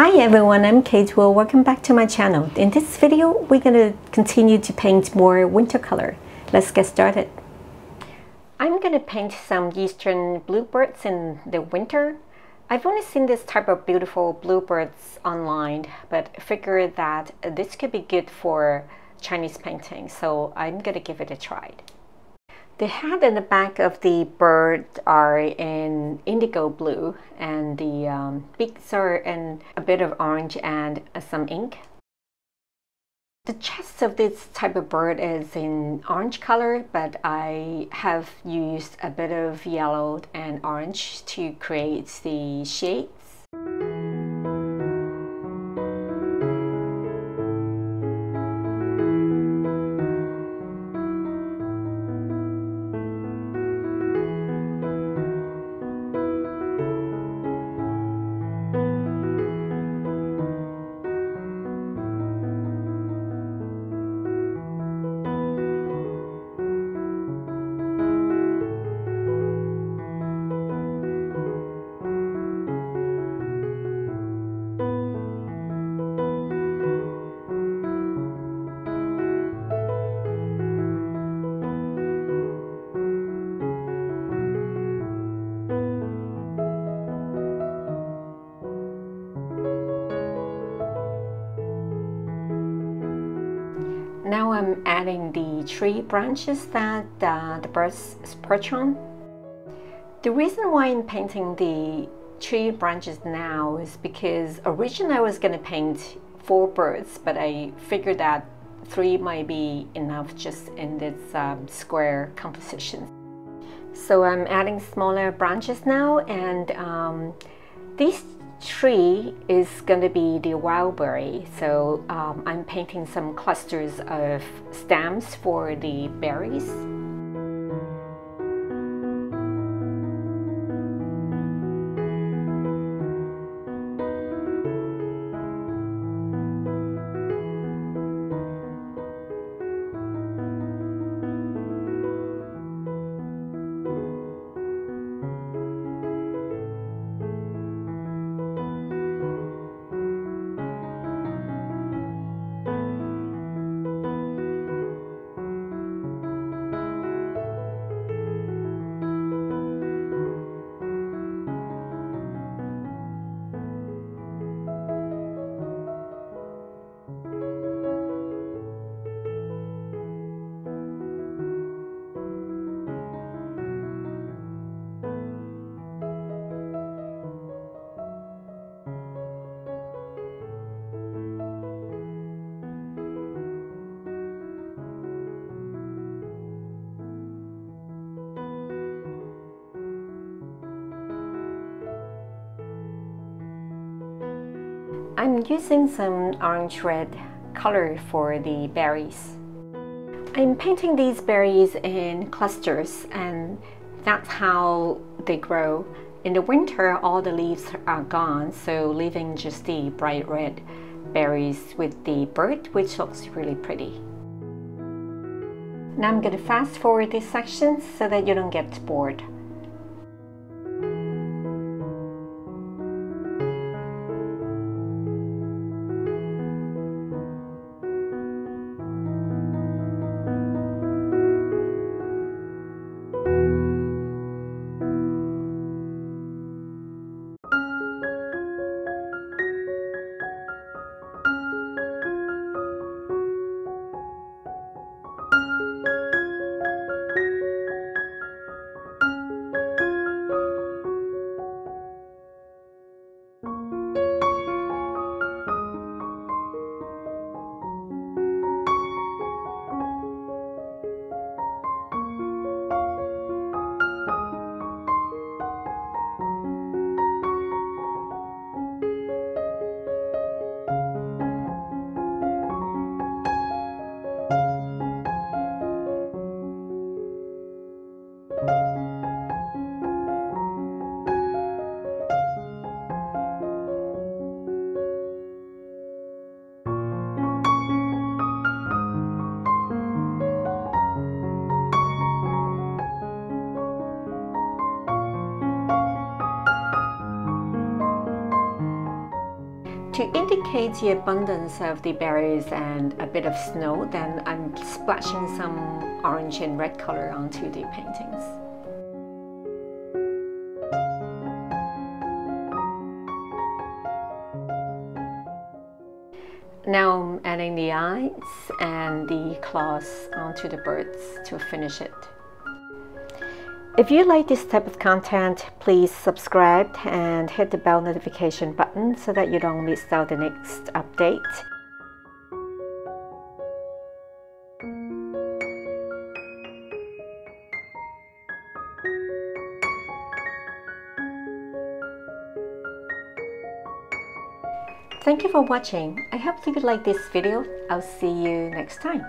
Hi everyone, I'm Kate Wu. Welcome back to my channel. In this video, we're going to continue to paint more winter color. Let's get started. I'm going to paint some eastern bluebirds in the winter. I've only seen this type of beautiful bluebirds online, but figured that this could be good for Chinese painting, so I'm going to give it a try. The head and the back of the bird are in indigo blue and the um, beaks are in a bit of orange and uh, some ink. The chest of this type of bird is in orange color, but I have used a bit of yellow and orange to create the shades. Now I'm adding the tree branches that uh, the birds perch on. The reason why I'm painting the tree branches now is because originally I was going to paint four birds, but I figured that three might be enough just in this um, square composition. So I'm adding smaller branches now and um, these tree is going to be the wildberry. So um, I'm painting some clusters of stems for the berries. I'm using some orange-red color for the berries. I'm painting these berries in clusters and that's how they grow. In the winter, all the leaves are gone, so leaving just the bright red berries with the bird, which looks really pretty. Now I'm going to fast forward this section so that you don't get bored. To indicate the abundance of the berries and a bit of snow, then I'm splashing some orange and red color onto the paintings. Now I'm adding the eyes and the claws onto the birds to finish it. If you like this type of content, please subscribe and hit the bell notification button so that you don't miss out the next update. Thank you for watching. I hope you like this video. I'll see you next time.